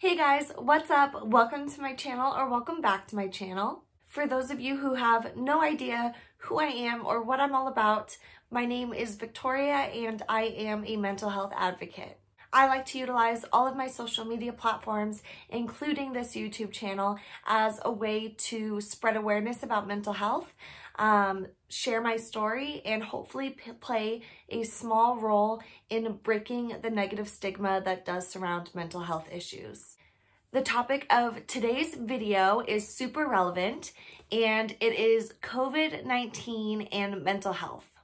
Hey guys, what's up? Welcome to my channel or welcome back to my channel. For those of you who have no idea who I am or what I'm all about, my name is Victoria and I am a mental health advocate. I like to utilize all of my social media platforms, including this YouTube channel, as a way to spread awareness about mental health, um, share my story, and hopefully play a small role in breaking the negative stigma that does surround mental health issues. The topic of today's video is super relevant and it is COVID-19 and mental health.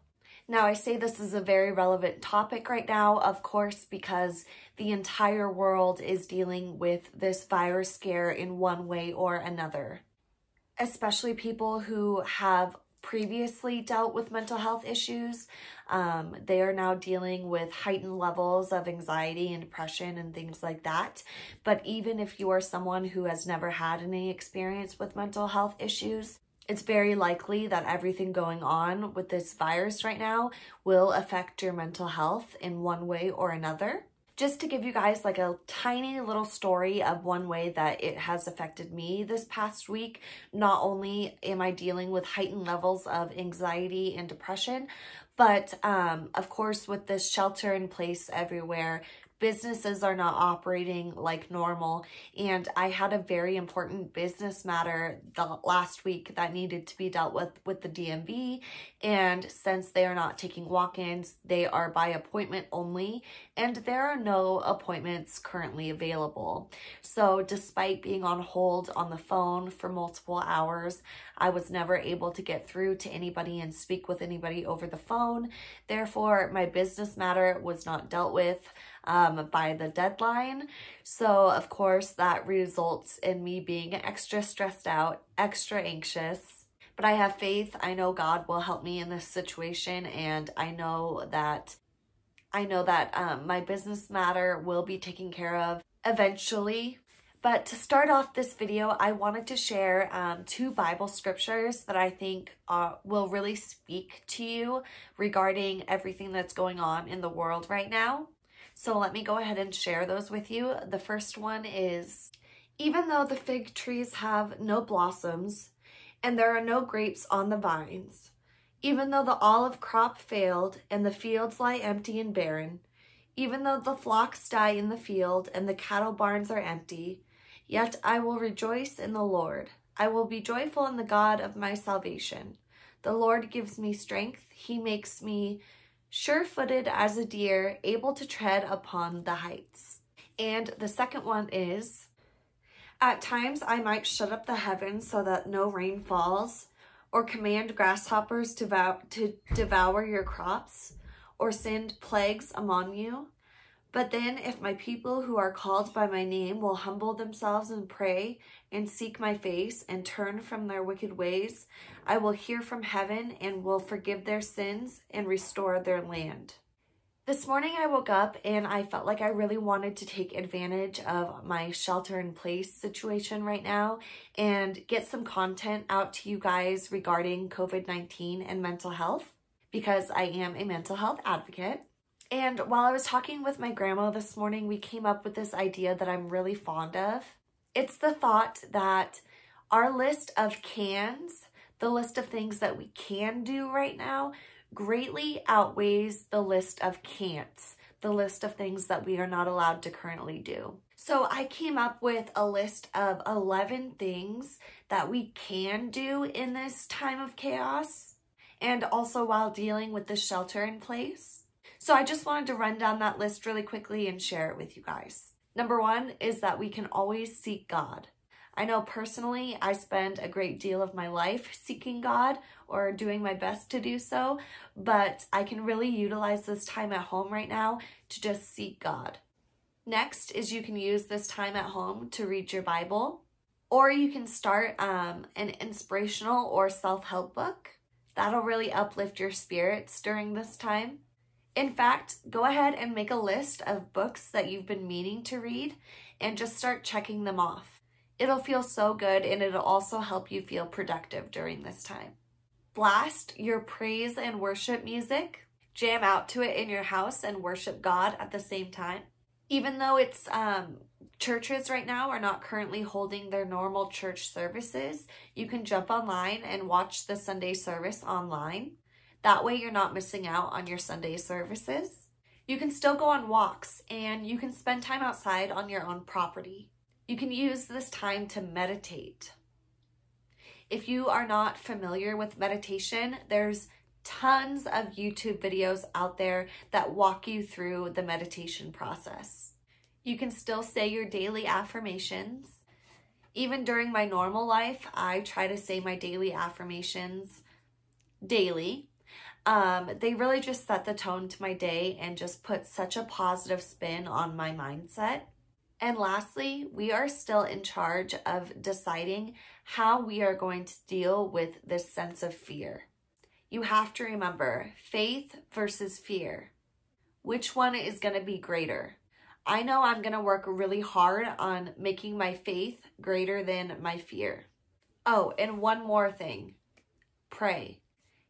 Now, I say this is a very relevant topic right now, of course, because the entire world is dealing with this virus scare in one way or another. Especially people who have previously dealt with mental health issues. Um, they are now dealing with heightened levels of anxiety and depression and things like that. But even if you are someone who has never had any experience with mental health issues, it's very likely that everything going on with this virus right now will affect your mental health in one way or another. Just to give you guys like a tiny little story of one way that it has affected me this past week, not only am I dealing with heightened levels of anxiety and depression, but um, of course with this shelter in place everywhere, businesses are not operating like normal. And I had a very important business matter the last week that needed to be dealt with with the DMV. And since they are not taking walk-ins, they are by appointment only. And there are no appointments currently available. So despite being on hold on the phone for multiple hours, I was never able to get through to anybody and speak with anybody over the phone. Therefore, my business matter was not dealt with um, by the deadline. So of course that results in me being extra stressed out, extra anxious. But I have faith. I know God will help me in this situation and I know that I know that um, my business matter will be taken care of eventually. But to start off this video, I wanted to share um, two Bible scriptures that I think uh, will really speak to you regarding everything that's going on in the world right now. So let me go ahead and share those with you. The first one is, even though the fig trees have no blossoms and there are no grapes on the vines, even though the olive crop failed and the fields lie empty and barren, even though the flocks die in the field and the cattle barns are empty, yet I will rejoice in the Lord. I will be joyful in the God of my salvation. The Lord gives me strength. He makes me sure-footed as a deer, able to tread upon the heights. And the second one is, at times I might shut up the heavens so that no rain falls, or command grasshoppers to, to devour your crops, or send plagues among you. But then if my people who are called by my name will humble themselves and pray and seek my face and turn from their wicked ways, I will hear from heaven and will forgive their sins and restore their land. This morning I woke up and I felt like I really wanted to take advantage of my shelter in place situation right now and get some content out to you guys regarding COVID-19 and mental health because I am a mental health advocate. And while I was talking with my grandma this morning, we came up with this idea that I'm really fond of. It's the thought that our list of cans, the list of things that we can do right now, greatly outweighs the list of can'ts, the list of things that we are not allowed to currently do. So I came up with a list of 11 things that we can do in this time of chaos and also while dealing with the shelter in place. So I just wanted to run down that list really quickly and share it with you guys. Number one is that we can always seek God. I know personally I spend a great deal of my life seeking God or doing my best to do so, but I can really utilize this time at home right now to just seek God. Next is you can use this time at home to read your Bible, or you can start um, an inspirational or self-help book. That'll really uplift your spirits during this time. In fact, go ahead and make a list of books that you've been meaning to read and just start checking them off. It'll feel so good and it'll also help you feel productive during this time. Blast your praise and worship music. Jam out to it in your house and worship God at the same time. Even though it's um, churches right now are not currently holding their normal church services, you can jump online and watch the Sunday service online. That way, you're not missing out on your Sunday services. You can still go on walks and you can spend time outside on your own property. You can use this time to meditate. If you are not familiar with meditation, there's tons of YouTube videos out there that walk you through the meditation process. You can still say your daily affirmations. Even during my normal life, I try to say my daily affirmations daily. Um, they really just set the tone to my day and just put such a positive spin on my mindset. And lastly, we are still in charge of deciding how we are going to deal with this sense of fear. You have to remember faith versus fear. Which one is going to be greater? I know I'm going to work really hard on making my faith greater than my fear. Oh, and one more thing pray.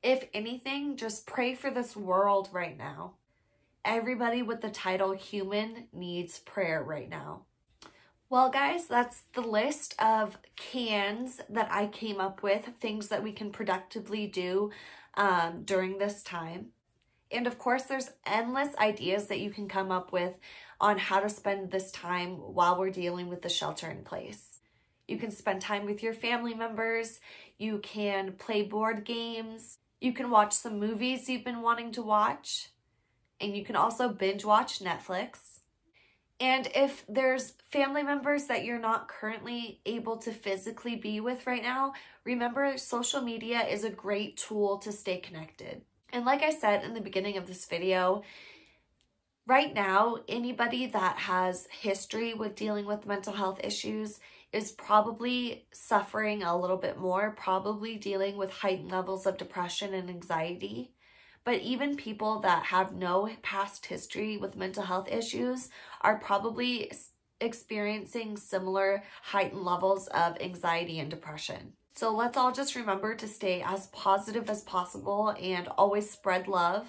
If anything, just pray for this world right now. Everybody with the title human needs prayer right now. Well, guys, that's the list of cans that I came up with, things that we can productively do um, during this time. And of course, there's endless ideas that you can come up with on how to spend this time while we're dealing with the shelter in place. You can spend time with your family members. You can play board games. You can watch some movies you've been wanting to watch. And you can also binge watch Netflix. And if there's family members that you're not currently able to physically be with right now, remember social media is a great tool to stay connected. And like I said in the beginning of this video, right now, anybody that has history with dealing with mental health issues is probably suffering a little bit more, probably dealing with heightened levels of depression and anxiety. But even people that have no past history with mental health issues are probably experiencing similar heightened levels of anxiety and depression. So let's all just remember to stay as positive as possible and always spread love.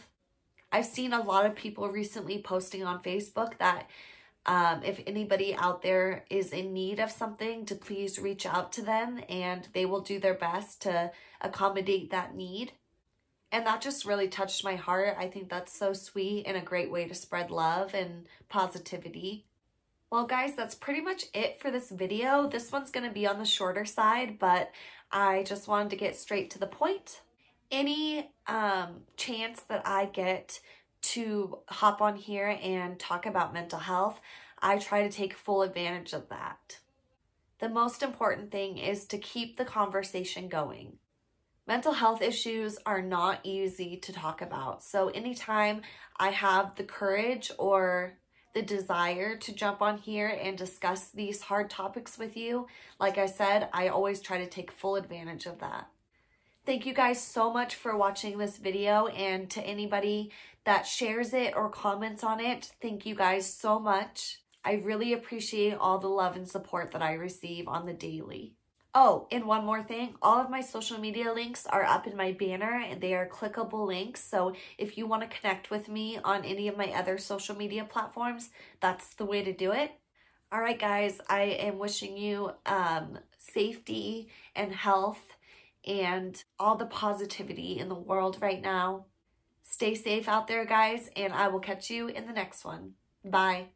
I've seen a lot of people recently posting on Facebook that um, if anybody out there is in need of something, to please reach out to them and they will do their best to accommodate that need. And that just really touched my heart. I think that's so sweet and a great way to spread love and positivity. Well, guys, that's pretty much it for this video. This one's going to be on the shorter side, but I just wanted to get straight to the point. Any um, chance that I get to hop on here and talk about mental health, I try to take full advantage of that. The most important thing is to keep the conversation going. Mental health issues are not easy to talk about. So anytime I have the courage or the desire to jump on here and discuss these hard topics with you, like I said, I always try to take full advantage of that. Thank you guys so much for watching this video and to anybody that shares it or comments on it, thank you guys so much. I really appreciate all the love and support that I receive on the daily. Oh, and one more thing, all of my social media links are up in my banner and they are clickable links. So if you want to connect with me on any of my other social media platforms, that's the way to do it. All right, guys, I am wishing you um, safety and health and all the positivity in the world right now. Stay safe out there, guys, and I will catch you in the next one. Bye.